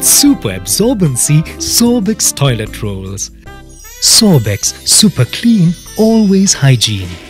with super absorbency Sorbex toilet rolls. Sorbex Super Clean Always Hygiene.